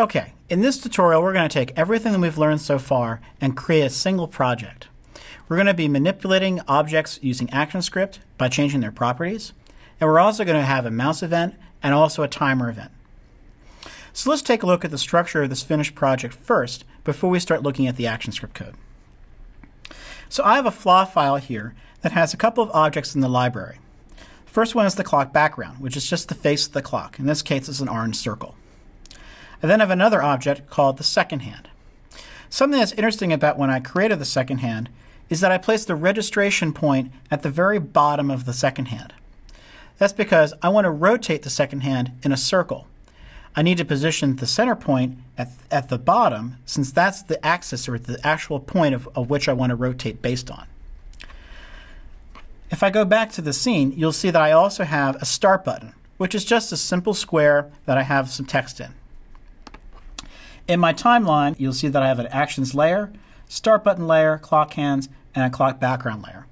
Okay, in this tutorial we're going to take everything that we've learned so far and create a single project. We're going to be manipulating objects using ActionScript by changing their properties, and we're also going to have a mouse event and also a timer event. So let's take a look at the structure of this finished project first before we start looking at the ActionScript code. So I have a FLA file here that has a couple of objects in the library. First one is the clock background, which is just the face of the clock. In this case, it's an orange circle. I then I have another object called the second hand. Something that's interesting about when I created the second hand is that I placed the registration point at the very bottom of the second hand. That's because I want to rotate the second hand in a circle. I need to position the center point at, at the bottom since that's the axis or the actual point of, of which I want to rotate based on. If I go back to the scene, you'll see that I also have a start button, which is just a simple square that I have some text in. In my timeline, you'll see that I have an actions layer, start button layer, clock hands, and a clock background layer.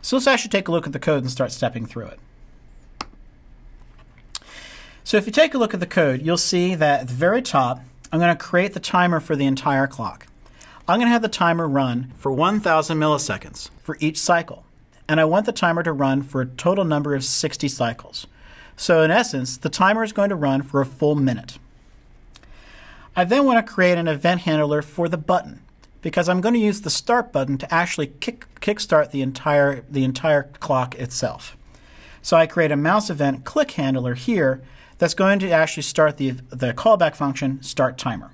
So let's actually take a look at the code and start stepping through it. So if you take a look at the code, you'll see that at the very top, I'm going to create the timer for the entire clock. I'm going to have the timer run for 1,000 milliseconds for each cycle. And I want the timer to run for a total number of 60 cycles. So in essence, the timer is going to run for a full minute. I then want to create an event handler for the button because I'm going to use the start button to actually kick kickstart the entire the entire clock itself. So I create a mouse event click handler here that's going to actually start the the callback function start timer.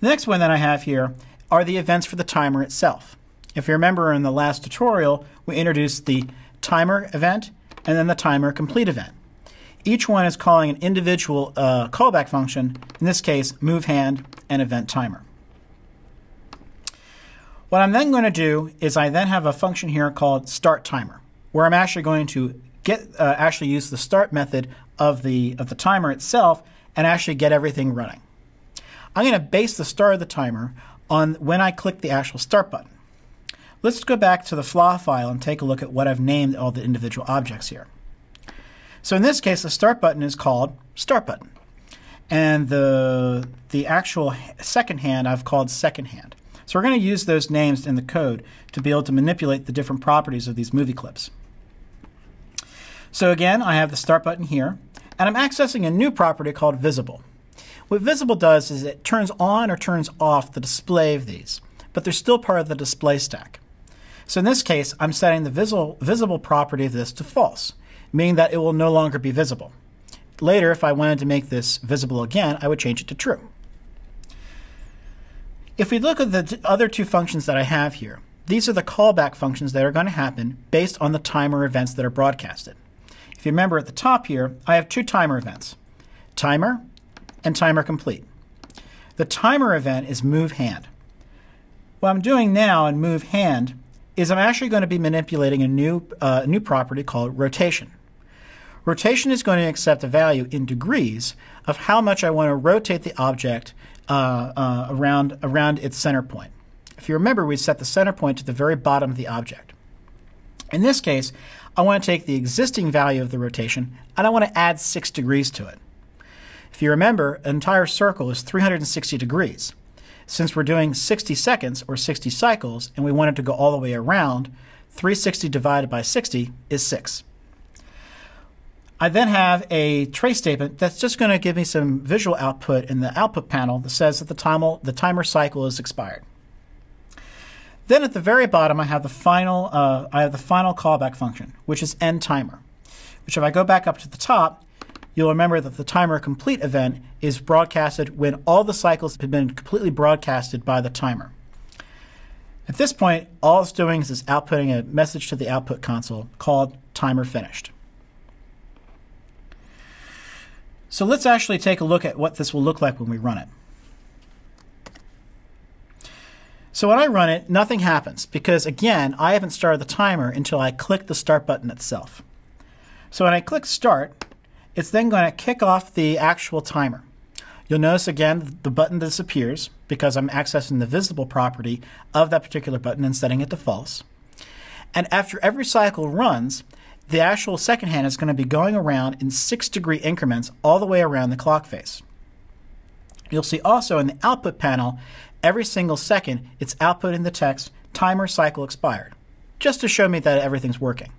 The next one that I have here are the events for the timer itself. If you remember in the last tutorial, we introduced the timer event and then the timer complete event. Each one is calling an individual uh, callback function, in this case, move hand and event timer. What I'm then going to do is I then have a function here called start timer, where I'm actually going to get uh, actually use the start method of the of the timer itself and actually get everything running. I'm going to base the start of the timer on when I click the actual start button. Let's go back to the FLA file and take a look at what I've named all the individual objects here. So in this case, the start button is called start button. And the, the actual second hand I've called second hand. So we're going to use those names in the code to be able to manipulate the different properties of these movie clips. So again, I have the start button here, and I'm accessing a new property called visible. What visible does is it turns on or turns off the display of these, but they're still part of the display stack. So in this case, I'm setting the visible, visible property of this to false meaning that it will no longer be visible. Later, if I wanted to make this visible again, I would change it to true. If we look at the other two functions that I have here, these are the callback functions that are going to happen based on the timer events that are broadcasted. If you remember at the top here, I have two timer events, timer and timer complete. The timer event is move hand. What I'm doing now in move hand is I'm actually going to be manipulating a new, uh, new property called rotation. Rotation is going to accept a value in degrees of how much I want to rotate the object uh, uh, around, around its center point. If you remember, we set the center point to the very bottom of the object. In this case, I want to take the existing value of the rotation and I want to add 6 degrees to it. If you remember, an entire circle is 360 degrees. Since we're doing 60 seconds or 60 cycles and we want it to go all the way around, 360 divided by 60 is 6. I then have a trace statement that's just going to give me some visual output in the output panel that says that the, time, the timer cycle is expired. Then at the very bottom, I have the final uh, I have the final callback function, which is end timer. Which, if I go back up to the top, you'll remember that the timer complete event is broadcasted when all the cycles have been completely broadcasted by the timer. At this point, all it's doing is outputting a message to the output console called timer finished. So let's actually take a look at what this will look like when we run it. So when I run it, nothing happens because again, I haven't started the timer until I click the start button itself. So when I click start, it's then going to kick off the actual timer. You'll notice again the button disappears because I'm accessing the visible property of that particular button and setting it to false. And after every cycle runs, the actual second hand is going to be going around in six degree increments all the way around the clock face. You'll see also in the output panel, every single second, it's outputting the text timer cycle expired, just to show me that everything's working.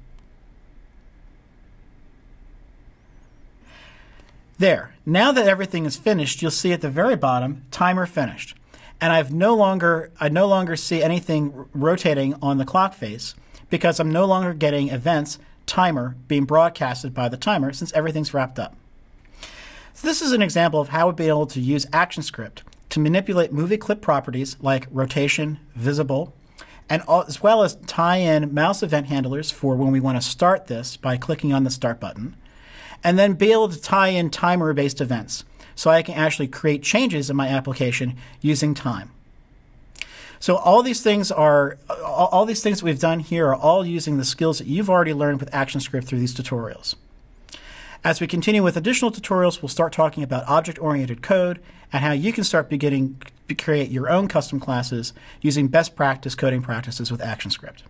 There. Now that everything is finished, you'll see at the very bottom, timer finished. And I've no longer I no longer see anything rotating on the clock face because I'm no longer getting events timer being broadcasted by the timer since everything's wrapped up. So this is an example of how we'd be able to use ActionScript to manipulate movie clip properties like rotation, visible, and all, as well as tie in mouse event handlers for when we want to start this by clicking on the start button, and then be able to tie in timer based events so I can actually create changes in my application using time. So all these things are all these things we've done here are all using the skills that you've already learned with ActionScript through these tutorials. As we continue with additional tutorials, we'll start talking about object-oriented code and how you can start beginning to create your own custom classes using best practice coding practices with ActionScript.